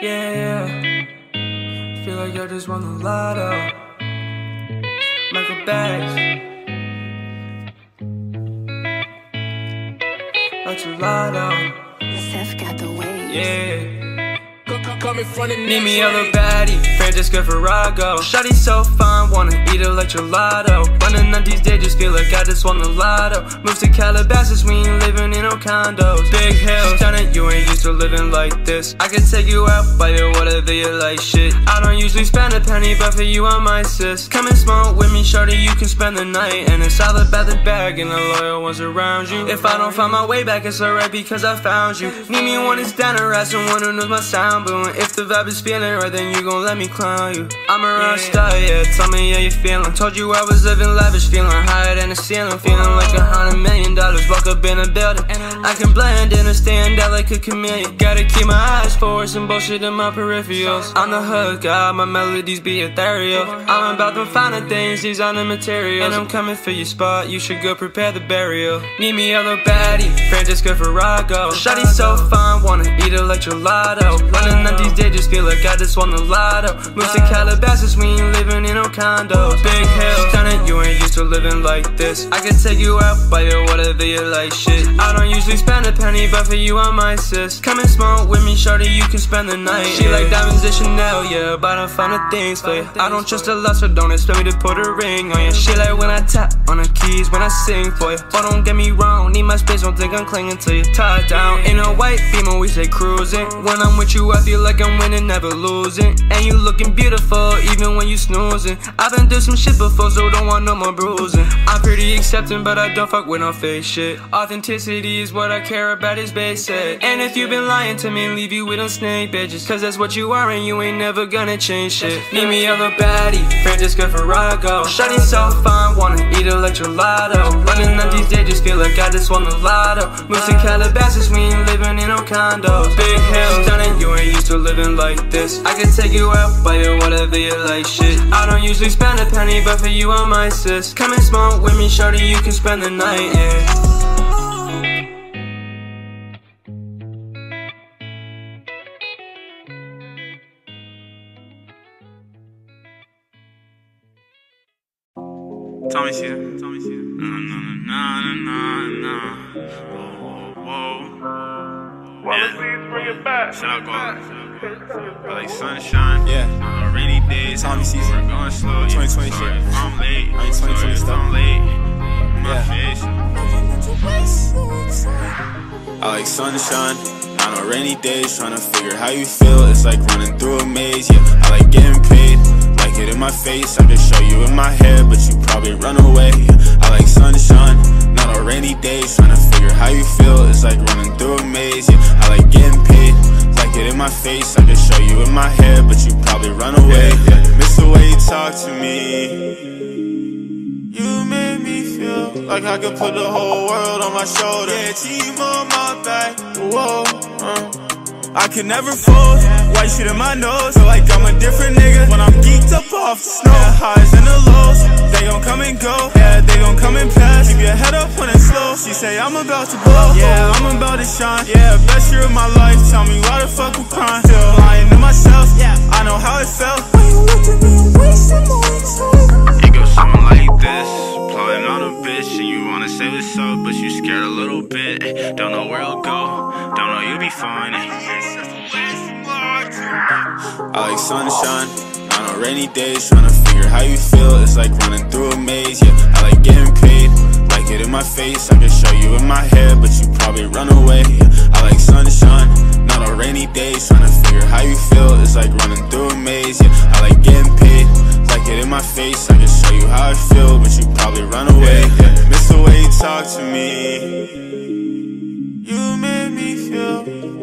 Yeah, feel like I just won the lotto. Michael Bags. Like gelato. Seth got the waves. Yeah. Come in front of Need me a little baddie, Francesca Farago. Shawty so fine, wanna eat her like gelato. Running on these days, just feel like I just won the lotto. Moves to Calabasas, we ain't living in no condos. Big hills, it, you ain't used to living like this. I can take you out, buy you whatever you like, shit. I don't usually spend a penny, but for you, I'm my sis. Come and smoke with me, shawty, you can spend the night. And it's all about the bag and the loyal ones around you. If I don't find my way back, it's alright because I found you. Need me one that's down to rest and one who knows my sound, but if the vibe is feeling right, then you gon' let me clown you. I'm a rock star, yeah. Tell me how you feeling. Told you I was living lavish, feeling higher than the ceiling, feeling like a hundred million dollars. Walk up in a building, I can blend in and stand out like a chameleon. Gotta keep my eyes forward, some bullshit in my peripherals. On the hook, God, my melodies be ethereal. I'm about to find finer things, these are the materials. And I'm coming for your spot, you should go prepare the burial. Need me a little baddie, Francesca Farago. Shotty so fine, wanna eat gelato. Running these days, just feel like I just won the lotto. Move to Calabasas, we ain't living in no condos. Big hills, done it, you ain't used to living like this. I can take you out, buy you whatever you like, shit. I don't usually spend a penny, but for you, I'm my sis. Come and smoke with me, shorty, you can spend the night. She like diamonds and Chanel, yeah, but I'm finding things for you. I don't trust a lot, so don't expect me to put a ring on you. She like when I tap on the keys, when I sing for you. But don't get me wrong, my space, don't think I'm clinging to you. Tie down in a white beamer, we say cruising. When I'm with you, I feel like I'm winning, never losing. And you looking beautiful, even when you snoozing. I've been through some shit before, so don't want no more bruising. I'm pretty accepting, but I don't fuck with no fake shit. Authenticity is what I care about, is basic. And if you've been lying to me, leave you with a snake bitches. Cause that's what you are, and you ain't never gonna change shit. Need me little baddie, Francesca Farago. Shawty so fine, wanna eat gelato. Running on these days, just feel like I just won the lotto. Move to Calabasas, we ain't living in no condos. Big hills, done it, you ain't used to living like this. I can take you out, buy you whatever you like, shit. I don't usually spend a penny, but for you, I'm my sis. Come and smoke with me, shorty, you can spend the night, yeah. Tommy season. Tommy season. No, no, no, no, no, no. Whoa, whoa, whoa. Yeah. Shout out, go. Like sunshine. Yeah. On rainy days. Tommy season. We're going slow. 2020 shit. I'm late. I mean, 2020 Sorry, stuff. I'm late. My Yeah. face. I like sunshine, not on rainy days. Trying to figure how you feel. It's like running through a maze. Yeah, I like getting paid. Like it in my face. I can show you in my head, but you probably run away. I like sunshine, not on rainy days. Trying to figure how you feel. It's like running through a maze. Yeah, I like getting paid. Like it in my face. I can show you in my head, but you probably run away. Yeah, miss the way you talk to me. You made me feel like I could put the whole world on my shoulder. Yeah, team on my back. Whoa, uh. I can never fold. White shit in my nose. Feel like I'm a different nigga when I'm geeked up off the snow. Highs and the lows. They gon' come and go. Yeah, they gon' come and pass. Keep your head up when it's slow. She say I'm about to blow. Yeah, I'm about to shine. Yeah, best year of my life. Tell me why the fuck I'm crying. Still lying to myself. Yeah, I know how it felt. When you looked at me and wasted my like sunshine, not on rainy days. Trying to figure how you feel. It's like running through a maze. Yeah, I like getting paid. Like it in my face. I can show you in my head, but you probably run away. Yeah, I like sunshine, not on rainy days. Trying to figure how you feel. It's like running through a maze. Yeah, I like getting paid. Like it in my face. I can show you how I feel, but you probably run away. Yeah, miss the way you talk to me. You made me feel.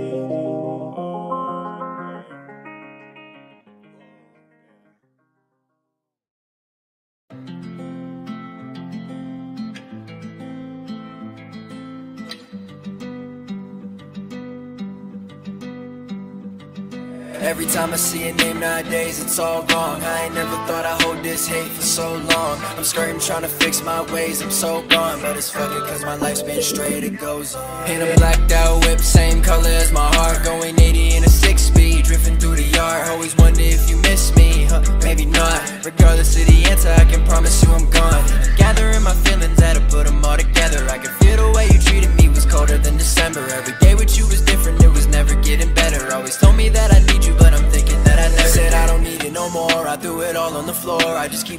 Every time I see a name nowadays, it's all wrong. I ain't never thought I'd hold this hate for so long. I'm skirting, trying to fix my ways, I'm so gone. But it's fucking cause my life's been straight, it goes on. In a blacked out whip, same color as my heart. Going 80 in a six speed, drifting through the yard. Always wonder if you miss me, huh? Maybe not. Regardless of the answer, I can promise you I'm gone. Gathering my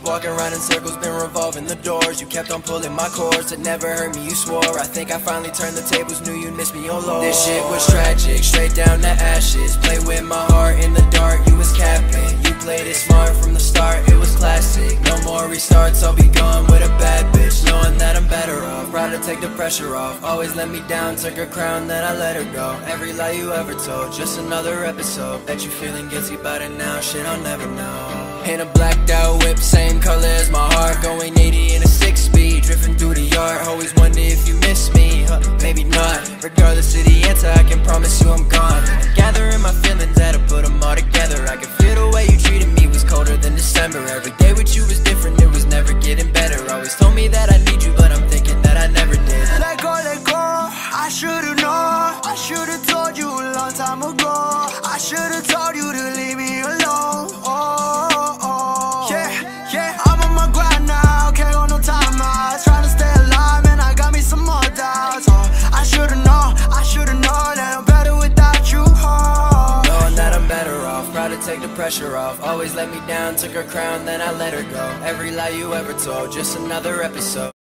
walking around in circles, been revolving the doors. You kept on pulling my cords, it never hurt me, you swore. I think I finally turned the tables, knew you'd miss me, oh lord. This shit was tragic, straight down to ashes. Play with my heart in the dark, you was capping. You played it smart from the start, it was classic. No more restarts, I'll be gone with a bad bitch. Knowing that I'm better off, rather take the pressure off. Always let me down, took her crown, then I let her go. Every lie you ever told, just another episode. Bet you feeling guilty about it now, shit I'll never know. In a blacked out whip, same color as my heart, going 80 in a six speed, drifting through the yard. Always wonder if you miss me, huh? Maybe not. Regardless of the answer, I can promise you I'm gone. Gathering pressure off. Always let me down, took her crown, then I let her go. Every lie you ever told, just another episode.